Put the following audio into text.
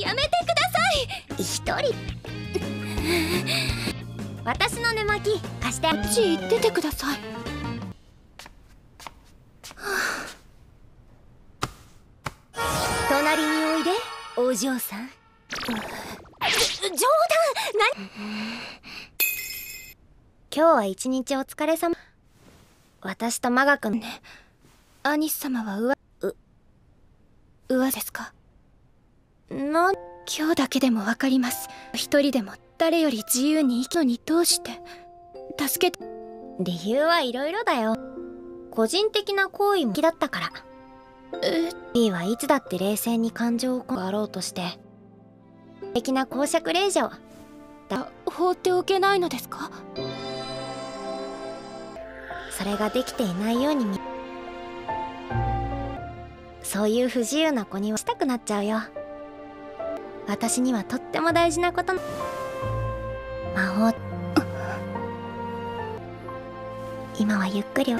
やめてください。一人。私の寝巻き貸して。こっち出てください。隣においでお嬢さん。冗談。な今日は一日お疲れ様。私とマガ君ね。アニス様はうわう上ですか？なん今日だけでも分かります。一人でも誰より自由に生きのにどうして助けて理由はいろいろだよ。個人的な行為も好きだったから。え B はいつだって冷静に感情をあろうとして。的な公爵令嬢あ放っておけないのですか？それができていないように見そういう不自由な子にはしたくなっちゃうよ私にはとっても大事なこと。魔法。今はゆっくり。